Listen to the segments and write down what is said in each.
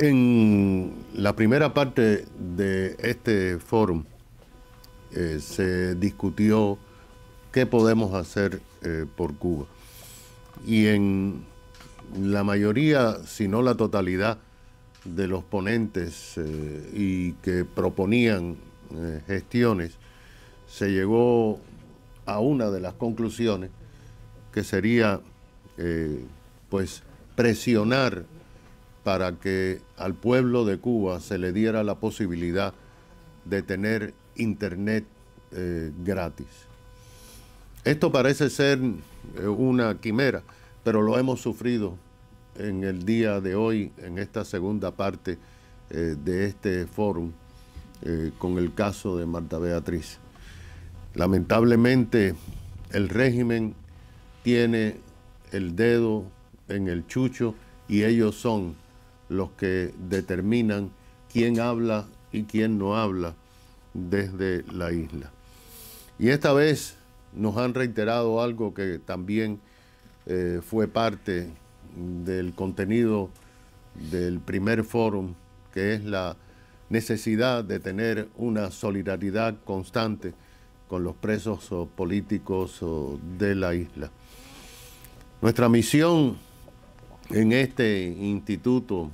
En la primera parte de este foro eh, se discutió qué podemos hacer eh, por Cuba. Y en la mayoría, si no la totalidad, de los ponentes eh, y que proponían gestiones, se llegó a una de las conclusiones que sería pues presionar para que al pueblo de Cuba se le diera la posibilidad de tener internet eh, gratis. Esto parece ser eh, una quimera, pero lo hemos sufrido en el día de hoy, en esta segunda parte eh, de este foro, con el caso de Marta Beatriz. Lamentablemente, el régimen tiene el dedo en el chucho y ellos son los que determinan quién habla y quién no habla desde la isla. Y esta vez nos han reiterado algo que también eh, fue parte del contenido del primer foro, que es la necesidad de tener una solidaridad constante con los presos políticos de la isla. Nuestra misión en este instituto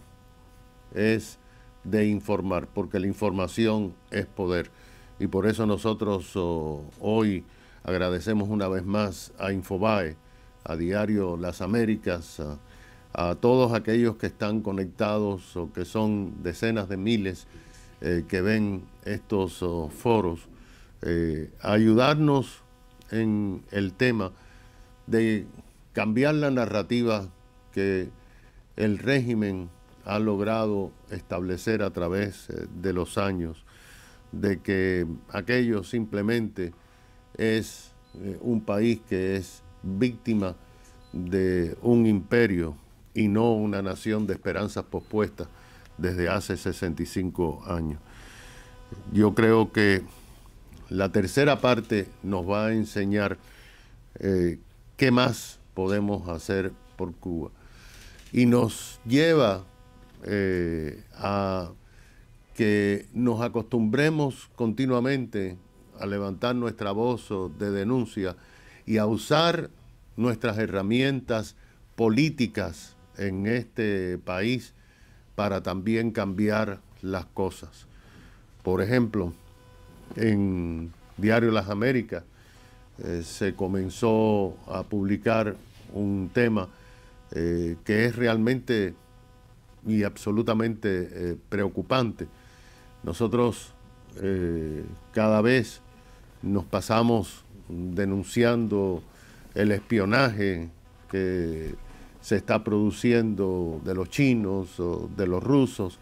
es de informar, porque la información es poder. Y por eso nosotros oh, hoy agradecemos una vez más a Infobae, a Diario Las Américas, a, todos aquellos que están conectados o que son decenas de miles eh, que ven estos oh, foros, eh, a ayudarnos en el tema de cambiar la narrativa que el régimen ha logrado establecer a través eh, de los años de que aquello simplemente es eh, un país que es víctima de un imperio y no una nación de esperanzas pospuestas desde hace 65 años. Yo creo que la tercera parte nos va a enseñar eh, qué más podemos hacer por Cuba y nos lleva eh, a que nos acostumbremos continuamente a levantar nuestra voz de denuncia y a usar nuestras herramientas políticas en este país para también cambiar las cosas. Por ejemplo, en Diario Las Américas eh, se comenzó a publicar un tema eh, que es realmente y absolutamente eh, preocupante. Nosotros eh, cada vez nos pasamos denunciando el espionaje que se está produciendo de los chinos o de los rusos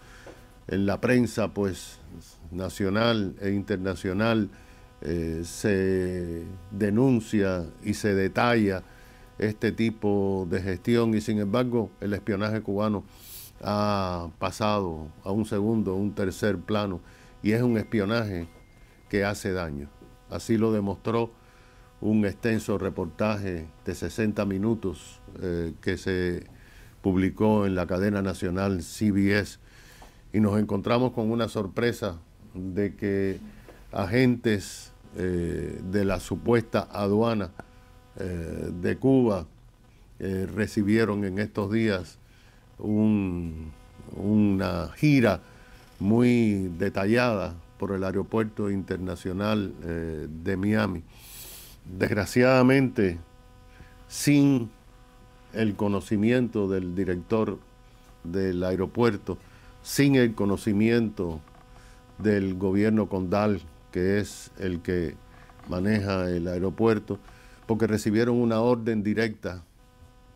en la prensa pues nacional e internacional eh, se denuncia y se detalla este tipo de gestión y sin embargo el espionaje cubano ha pasado a un segundo, un tercer plano y es un espionaje que hace daño. Así lo demostró un extenso reportaje de 60 minutos eh, que se publicó en la cadena nacional CBS y nos encontramos con una sorpresa de que agentes eh, de la supuesta aduana eh, de Cuba recibieron en estos días una gira muy detallada por el Aeropuerto Internacional eh, de Miami. Desgraciadamente, sin el conocimiento del director del aeropuerto, sin el conocimiento del gobierno condal, que es el que maneja el aeropuerto, porque recibieron una orden directa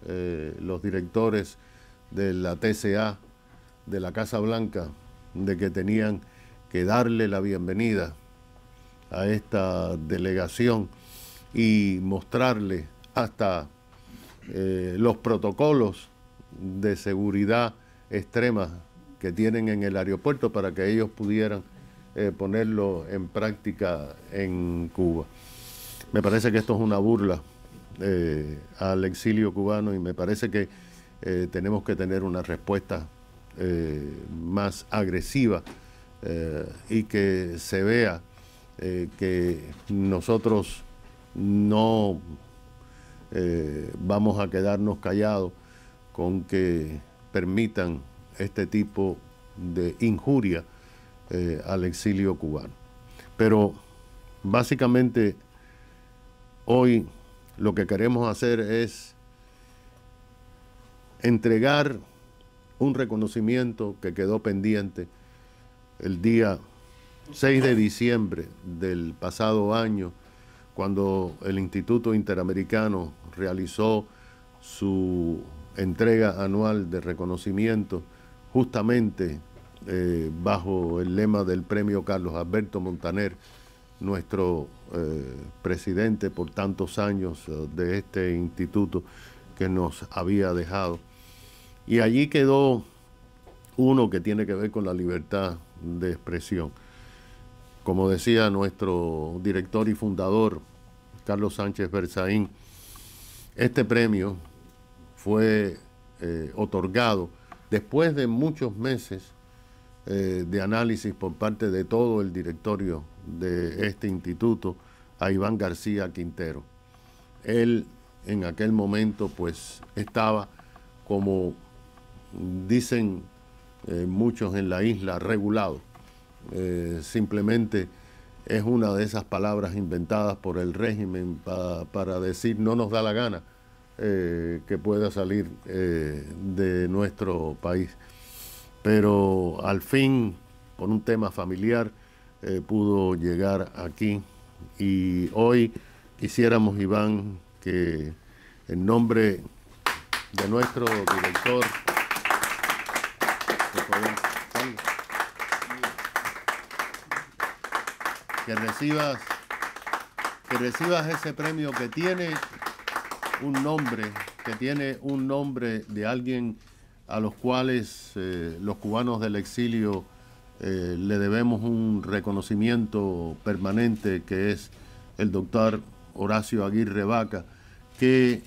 eh, los directores de la TCA, de la Casa Blanca, de que tenían que darle la bienvenida a esta delegación y mostrarle hasta eh, los protocolos de seguridad extrema que tienen en el aeropuerto para que ellos pudieran eh, ponerlo en práctica en Cuba. Me parece que esto es una burla eh, al exilio cubano y me parece que eh, tenemos que tener una respuesta más agresiva y que se vea que nosotros no vamos a quedarnos callados con que permitan este tipo de injuria eh, al exilio cubano. Pero básicamente hoy lo que queremos hacer es entregar un reconocimiento que quedó pendiente el día 6 de diciembre del pasado año, cuando el Instituto Interamericano realizó su entrega anual de reconocimiento justamente eh, bajo el lema del premio Carlos Alberto Montaner, nuestro eh, presidente por tantos años eh, de este instituto que nos había dejado. Y allí quedó uno que tiene que ver con la libertad de expresión. Como decía nuestro director y fundador, Carlos Sánchez Berzaín, este premio fue otorgado después de muchos meses eh, de análisis por parte de todo el directorio de este instituto a Iván García Quintero. Él en aquel momento pues estaba como dicen eh, muchos en la isla regulado. Eh, simplemente es una de esas palabras inventadas por el régimen para decir no nos da la gana que pueda salir de nuestro país pero al fin, por un tema familiar, eh, pudo llegar aquí. Y hoy quisiéramos, Iván, que en nombre de nuestro director, que recibas, que recibas ese premio que tiene un nombre, que tiene un nombre de alguien a los cuales eh, los cubanos del exilio eh, le debemos un reconocimiento permanente, que es el doctor Horacio Aguirre Vaca, que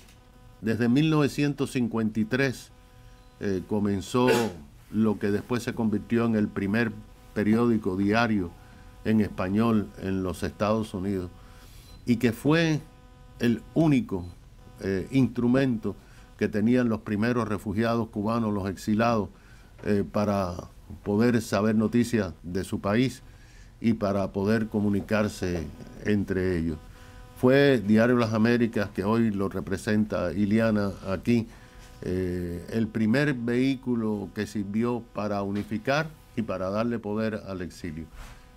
desde 1953 eh, comenzó lo que después se convirtió en el primer periódico diario en español en los Estados Unidos y que fue el único instrumento que tenían los primeros refugiados cubanos, los exilados, eh, para poder saber noticias de su país y para poder comunicarse entre ellos. Fue Diario Las Américas, que hoy lo representa Iliana aquí, eh, el primer vehículo que sirvió para unificar y para darle poder al exilio.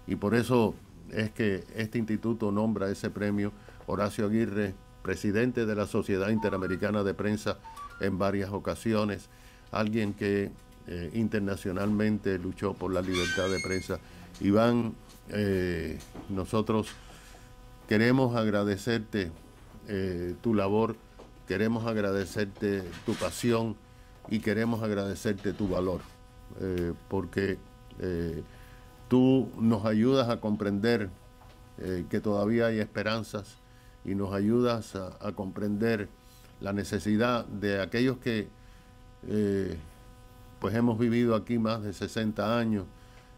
Y por eso es que este instituto nombra ese premio Horacio Aguirre presidente de la Sociedad Interamericana de Prensa en varias ocasiones, alguien que eh, internacionalmente luchó por la libertad de prensa. Iván, eh, nosotros queremos agradecerte eh, tu labor, queremos agradecerte tu pasión y queremos agradecerte tu valor, porque tú nos ayudas a comprender que todavía hay esperanzas y nos ayudas a, comprender la necesidad de aquellos que eh, pues hemos vivido aquí más de 60 años,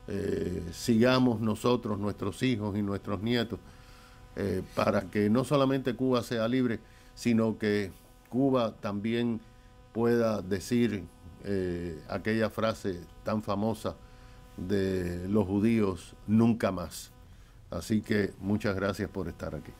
eh, sigamos nosotros, nuestros hijos y nuestros nietos, eh, para que no solamente Cuba sea libre, sino que Cuba también pueda decir aquella frase tan famosa de los judíos, nunca más. Así que muchas gracias por estar aquí.